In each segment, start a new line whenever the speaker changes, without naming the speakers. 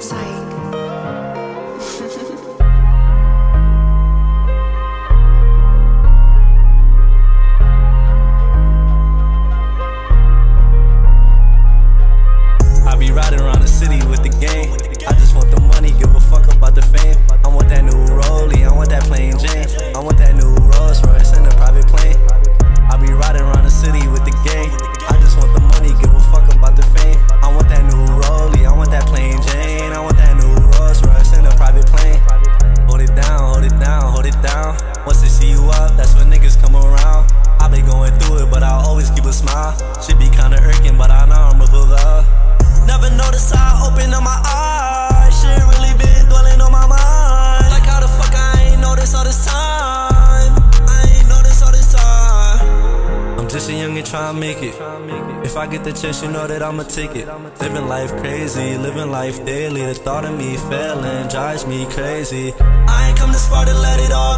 sight. Once they see you up, that's when niggas come around. I been going through it, but I always keep a smile. Should be kinda irking, but I know I'm a love. Never noticed I open up my eyes. She really been dwelling on my mind. Like how the fuck I ain't noticed all this time. I ain't noticed all this time. I'm just a youngin' and trying to make it. If I get the chance, you know that I'ma take it. Living life crazy, living life daily. The thought of me failing drives me crazy. I ain't come this far to let it all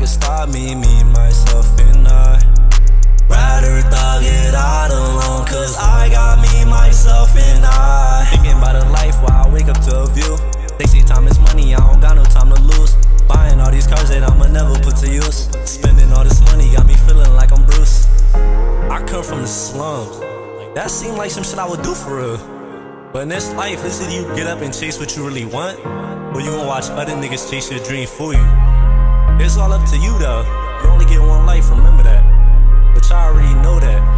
can stop me, me, myself, and I. Rather thug it out alone, cause I got me, myself, and I. Thinking about a life while I wake up to a view. They say time is money, I don't got no time to lose. Buying all these cars that I'ma never put to use. Spending all this money got me feeling like I'm Bruce. I come from the slums. That seemed like some shit I would do for real. But in this life, it's either you get up and chase what you really want, or you gonna watch other niggas chase your dream for you. It's all up to you though. You only get one life, remember that. But y'all already know that.